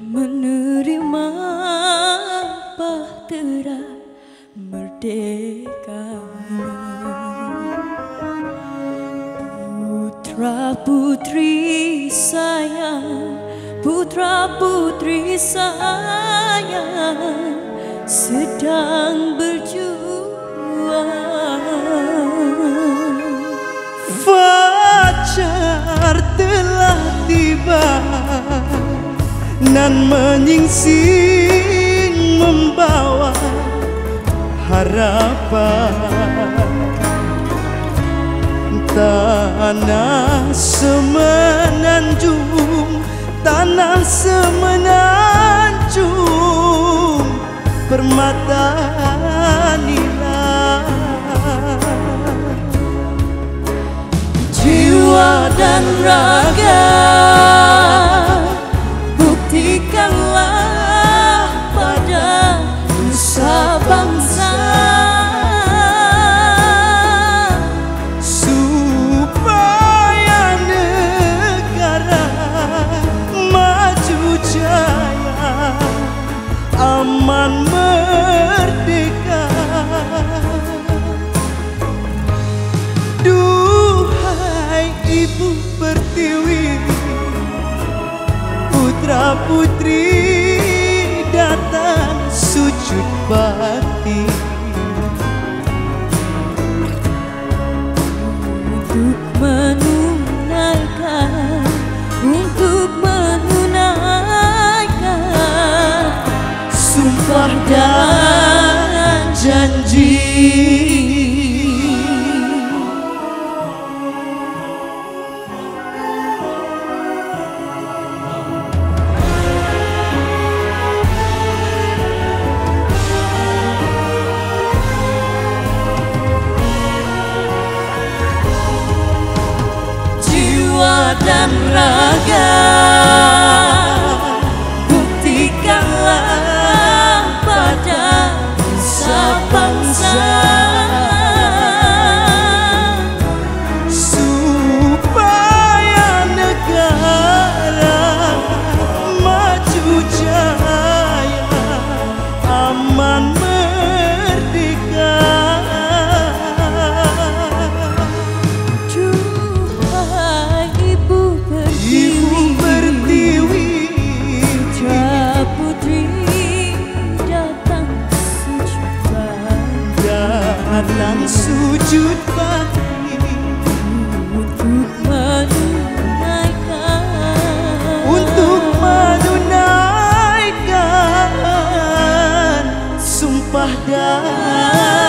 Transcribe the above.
menerima bahtera merdeka. Putra putri sayang putra putri sayang sedang berjuang. Fajar Nan menyingsing membawa harapan. Tanah semenanjung Tanah semenanjung Permata nila Jiwa dan raga aman merdeka. Duhai ibu pertiwi putra putri datang sujud bakti dan janji. Jiwa dan Langsung sujud bakti Untuk menunaikan Untuk menunaikan Sumpah dan